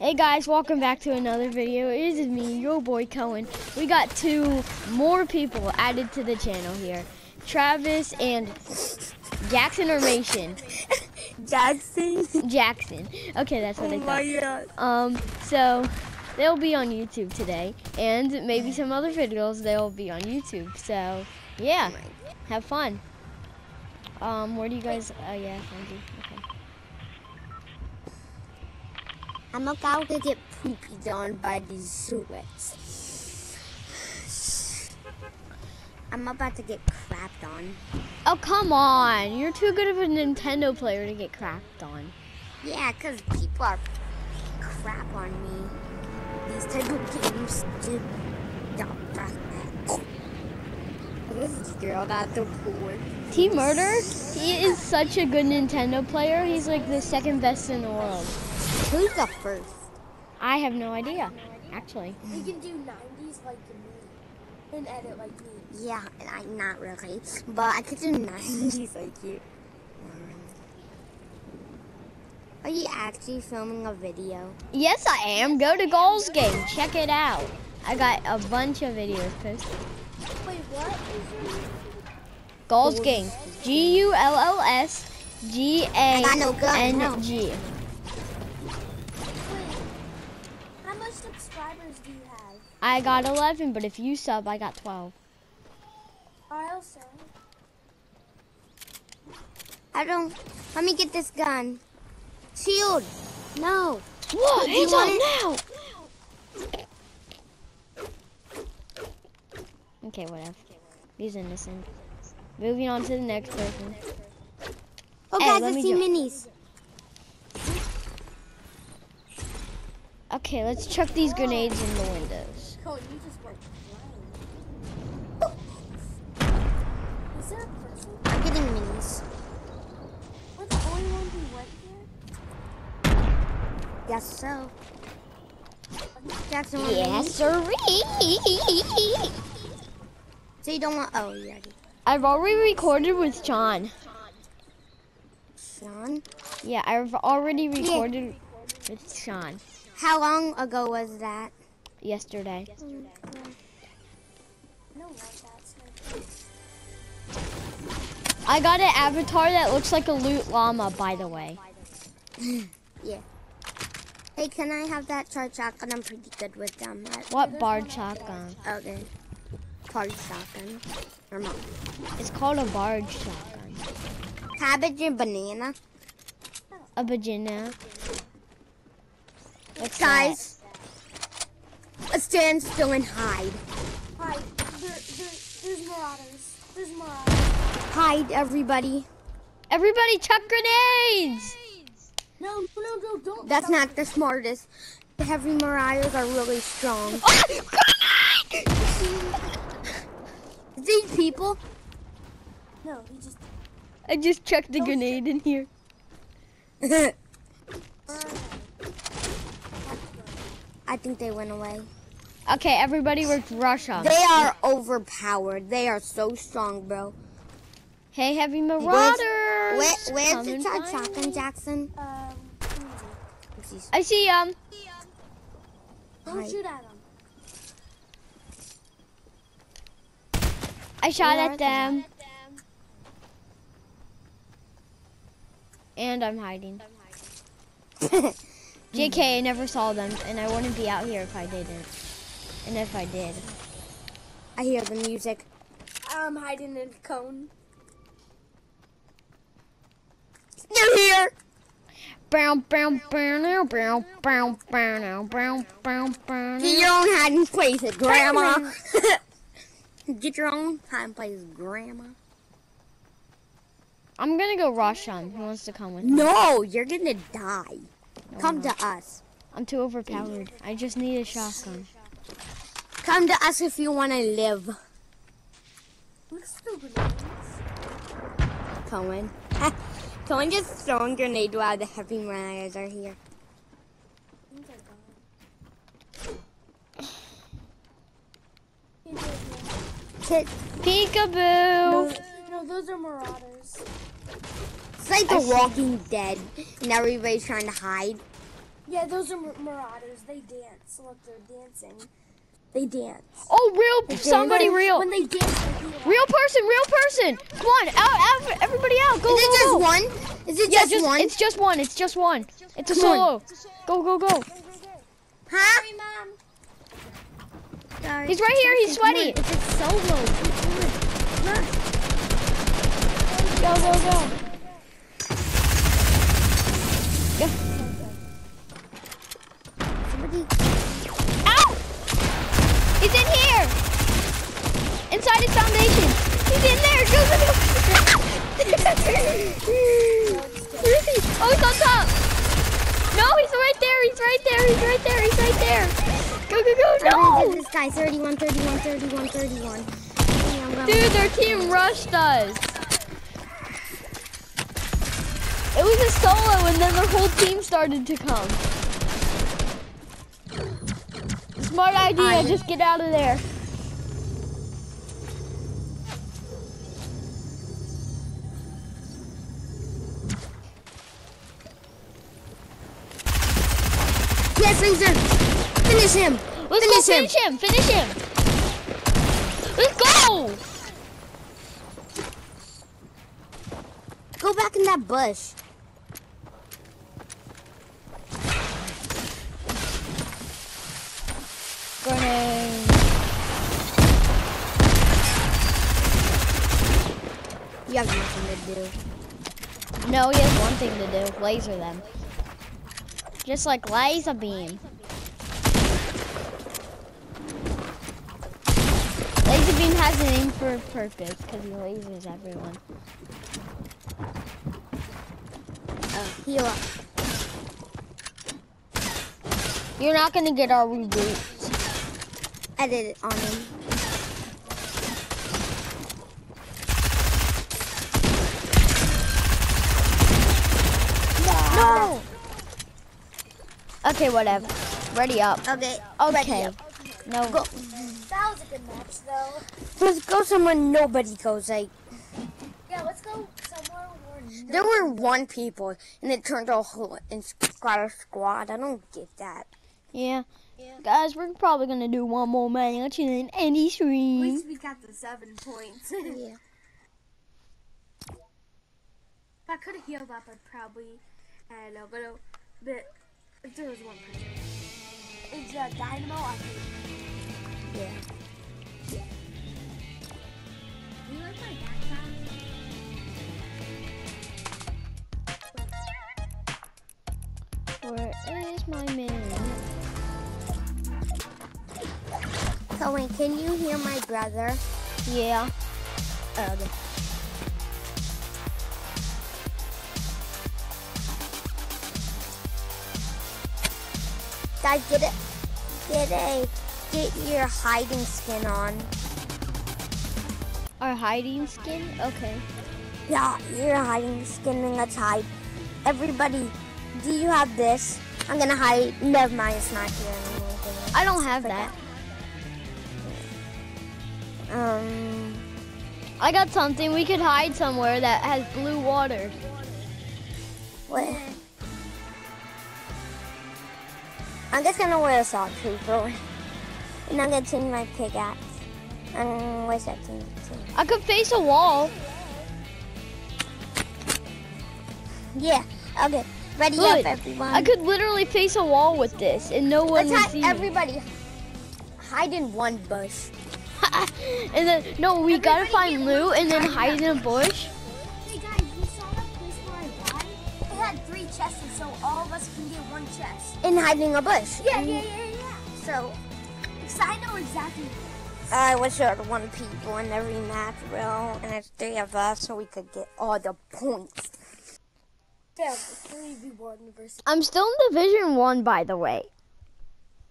Hey guys, welcome back to another video. It is me, your boy Cohen. We got two more people added to the channel here. Travis and Jackson or Mason? Jackson. Jackson. Okay, that's what Oh I thought. my god. Um, so they'll be on YouTube today, and maybe some other videos they'll be on YouTube. So yeah, have fun. Um, where do you guys? Oh yeah, thank you. I'm about to get pooped on by these sweats. I'm about to get crapped on. Oh come on! You're too good of a Nintendo player to get crapped on. Yeah, because people are crap on me. These type of games do not This girl got the pool. T Murder, he is such a good Nintendo player. He's like the second best in the world. Who's the first? I have no idea, actually. You can do 90s like me and edit like me. Yeah, and I'm not really, but I could do 90s like you. Are you actually filming a video? Yes, I am. Go to Gulls Gang. Check it out. I got a bunch of videos posted. Wait, what is your Gulls Gang. G U L L S G A I got no gun, no. N G. Wait. How much subscribers do you have? I got 11, but if you sub, I got 12. I also. I don't. Let me get this gun. Shield. No. What? Hands up now! Okay, whatever. He's innocent. Moving on to the next person. Oh, Hey, guys, I see do- minis. Okay, let's chuck these grenades in the windows. Cole, you just went. Is there a person? I'm getting minis. We're the only one who went here? Yes, so. Jackson, Yes, sirree! So you don't want. Oh, already. I've already recorded with John. Sean. Yeah, I've already recorded with Sean How long ago was that? yesterday. No, not that. I got an avatar that looks like a loot llama, by the way. Yeah. Hey, can I have that charge shotgun? I'm pretty good with them. What bard shotgun? Okay. Charge shotgun. Or not. It's called a bard shotgun. Cabbage and banana. A vagina. What's Guys. Stand still and hide. Hi, there, there, there's marauders. There's marauders. Hide, everybody. Everybody chuck grenades! No, no, no, don't. That's not the smartest. The heavy marauders are really strong. Oh, These people. No, he just. I just chucked a grenade in here. I think they went away. Okay, everybody work rush 'em. They are overpowered. They are so strong, bro. Hey, heavy marauders! Where, where's Come the and charge shotgun. Jackson? Um, I see um don't Hi. shoot at him. I shot Where are at them and I'm hiding. JK, I never saw them and I wouldn't be out here if I didn't. And if I did. I hear the music. I'm hiding in a cone. They're here. Brown, brown, brown, now, brown, brown, brown, brown, brown, brown. Get your own hiding place, Grandma. Get your own hiding place, Grandma. I'm gonna go rush. Who wants to come with me? No, you're gonna die. Come to us. I'm too overpowered. I just need a shotgun. Come to us if you want to live, Let's do grenades. Cohen. Cohen just throwing grenade while the heavy marauders are here. I think I got it. Kid, Peekaboo! No, no, those are marauders. It's like The Walking Dead, and everybody's trying to hide. Yeah, those are marauders. They dance. Look, they're dancing. They dance. Oh, real They somebody dance. real. When they dance, they. Real person, real person. Come on, out, out, everybody out. Go, Is it go, just go. one? Is it Yeah, just, just one? it's just one. It's just one. It's a Come solo. on. Go, go, go. Huh? Sorry, mom. Sorry. He's right here. He's sweaty. It's a solo. Go, go, go. Ow! He's in here. Inside his foundation. He's in there. Go, go, go. Where is he? Oh, he's on top. No, he's right there. He's right there. He's right there. He's right there. Go, go, go. I'm gonna No. this guy 31, 31, 31, 31. Yeah, I'm gonna- Dude, their team rushed us. It was a solo, and then their whole team started to come. Smart idea, I- just get out of there. Yes, Laser! Finish him! Let's Finish go him. finish him. Finish him. Let's go. Go back in that bush. Grenade. You have nothing to do. No, he has one thing to do. Laser them. Just like laser beam. Laser beam has an aim for a purpose because he lasers everyone. Uh, heal up. You're not gonna get our reboot. Edit it on him. No. Okay, whatever. Ready up. Okay. Okay. No. Go. That was a good match, though. Let's go somewhere nobody goes. Like Yeah, let's go somewhere where there were one people, and it turned a whole entire squad. I don't get that. Yeah. Guys, we're probably gonna do one more match and then end the At stream. least we got the seven points. yeah. if Yeah. I could have healed up, I'd probably, I don't know, but, uh, but if there was one person. It's uh, Dynamo, I think. Yeah. You like my backpack? Where is my man? Cohen, can you hear my brother? Yeah. Okay. Guys, get it. Get a. Get your hiding skin on. Our hiding skin? Okay. Yeah, your hiding skin, and let's hide. Everybody, do you have this? I'm gonna hide. Never mind, it's not here anymore. I don't have that. Um. I got something. We could hide somewhere that has blue water. What? I'm just gonna wear a sock trooper. And I'm gonna change my pickaxe. Um, what's that thing? I could face a wall. Yeah, okay. Ready Good. up, everyone. I could literally face a wall with this and no one Let's would see everybody hide in one bush. And then, no, we gotta find loot and then hide in a bush. Hey guys, you saw that place where I died? It had three chests, and so all of us can get one chest. In hiding a bush. Yeah, yeah, yeah, yeah. So, So I know exactly. I was short one people in every match, bro. And it's three of us, so we could get all the points. Yeah, three v one versus. I'm still in Division 1, by the way.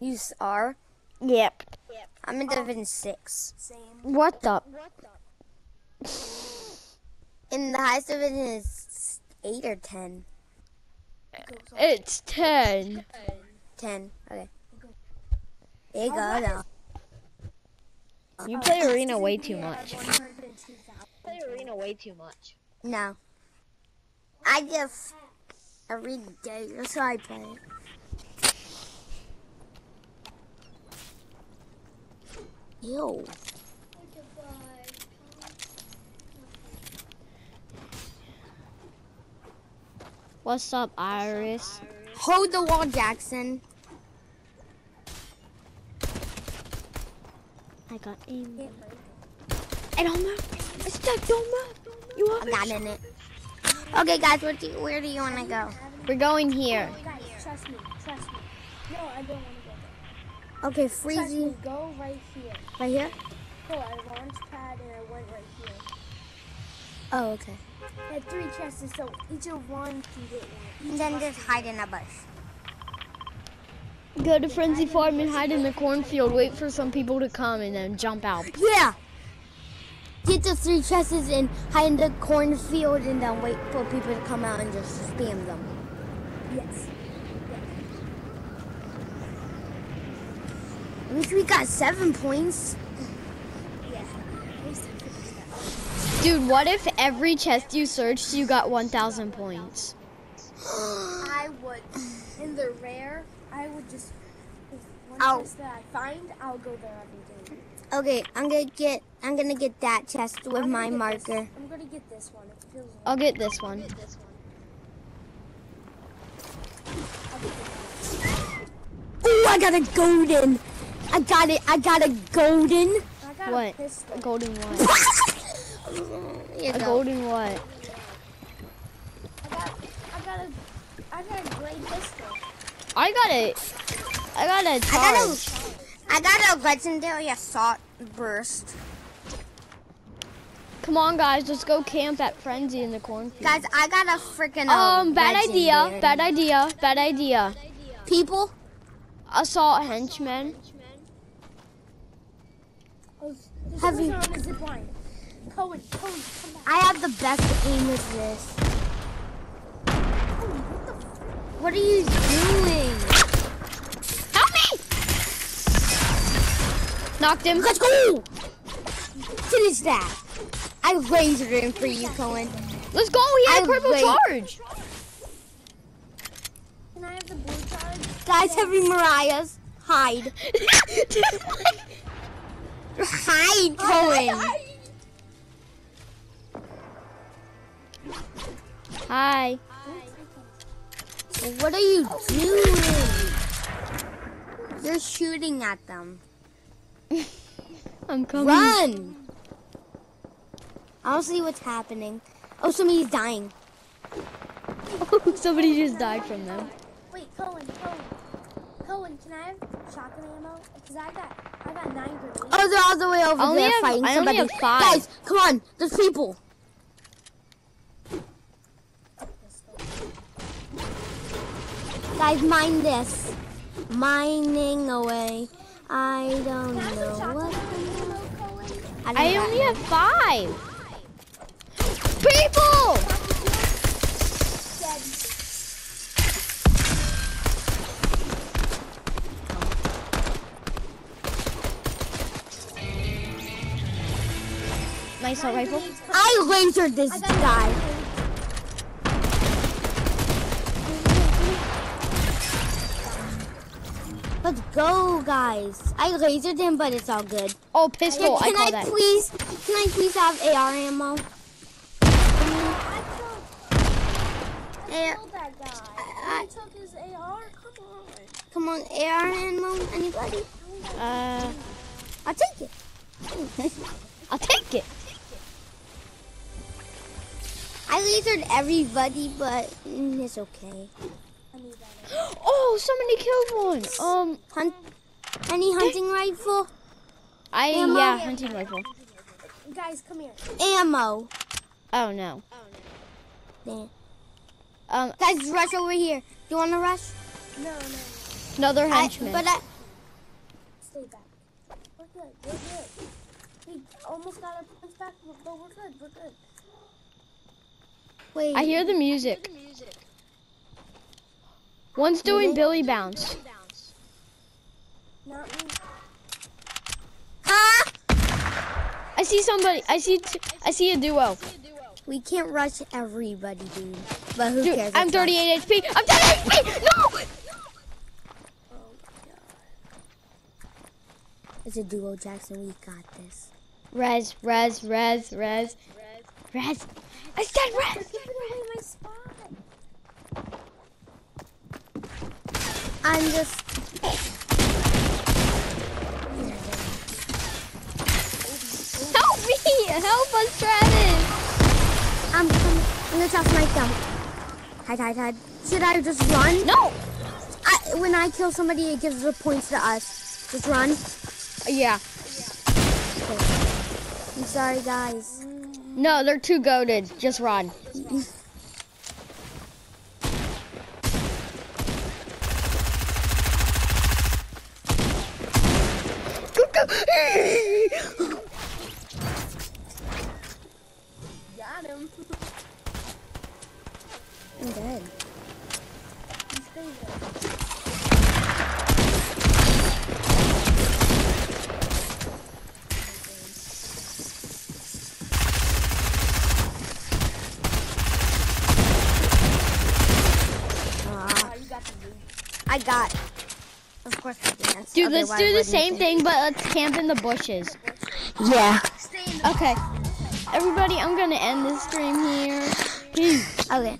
You s- are? Yep. I'm in Division 6. Same. What the? And the highest division is 8 or 10? It's 10. 10. Okay. There you go, though. You play Arena uh, way too much. Play Arena way too much. No. I just every day, that's why I play. Ew. What's up, Iris? Hold the wall, Jackson. I got aim. I don't move. It's stuck. Don't move. You I got in it. Okay, guys, what do you, where do you want to go? We're going here. Guys, trust me, trust me. No, I don't want to go there. Okay, Trust me, freezing. go right here. Right here? Go, I launched pad and I went right here. Oh, okay. I had three chests, so each of one can get one. And then just hide in a bush. Go to Frenzy Farm and hide in the cornfield. Wait for some people to come and then jump out. Yeah. Get the three chests and hide in the cornfield and then wait for people to come out and just spam them. Yes. Least we got seven points. Yeah. At least I figured that. Dude, what if every chest you searched, you got 1,000 points? I would, in the rare, I would just, if one oh. chest that I find, I'll go there every day. Okay, I'm gonna get I'm gonna get that chest with my gonna this- marker. I'm gonna get this one. It feels right. I'll get this one. Get this one. Get this Oh, I got a golden. I got it. I got a golden. Got What? A pistol. golden what? A go. golden what? I got, I got a, I got a gray pistol. I got a, I got a I got a, I got a legendary assault burst. Come on, guys, let's go camp at Frenzy in the cornfield. Guys, I got a freaking Um, bad idea, bad idea, bad idea. People, Assault henchmen. Oh, this Have you- on the. Cohen, Cohen, come back. I have the best aim with this. Cohen, what What are you doing? Help me! Knocked him. Let's go! Finish that. I lasered him for you, Cohen. Let's go. He had I purple wait. charge. Can I have the blue charge? Guys, Heavy marauders. Hide. Hide, Cohen. Hi. What are you doing? You're shooting at them. I'm coming. Run! I'll see what's happening. Oh, somebody's dying. Oh, Somebody just died from them. Wait, Cohen, Cohen. Cohen, can I have shotgun ammo? Because I got, I got nine grenades. Oh, they're all the way over I only there have- fighting I only somebody. have five. Guys, come on. There's people. Guys, mine this. Mining away. I don't Can I have know what. shotgun ammo, Cohen? don't I only have five. My assault rifle. I lasered this I got guy. Let's go, guys. I lasered him, but it's all good. Oh, pistol. I can call I, that. please? Can I please have AR ammo? I AR, killed that guy. I- I took his AR. Come on. come on, AR ammo. Anybody? Uh, I'll take it. I'll take it. I lasered everybody, but mm, it's okay. I need that. Oh, somebody killed one. Um, Hunt. Any hunting rifle? I Ammo? yeah, hunting rifle. Guys, come here. Ammo. Oh no. There. Um, Guys, rush over here. Do you want to rush? No, no, no. another I, henchman. but I, Stay back. We're good. We're good. We almost got our points back, but but we're good. We're good. Wait. I hear the music. One's doing Billy Bounce. Not me. Ah! I see somebody. I see. I see a duo. We can't rush everybody, dude. But who Dude, cares? I'm 38 HP. I'm 10 HP. No. Oh my god. It's a duo, Jackson. We got this. Res, res, res, res, res. I said res. I'm just. Help me! Help us, Travis! I'm, I'm, I'm gonna toss my thumb. Hide, hide, hide. Should I just run? No! I, when I kill somebody, it gives the points to us. Just run. Yeah. I'm sorry, guys. No, they're too goaded. Just run. Got him. I'm dead. Oh, you got the loot. I got. Of course I. Dude, let's do the same thing, but let's camp in the bushes. Yeah. Stay in the Okay. Everybody, I'm gonna end this stream here. Peace. Okay.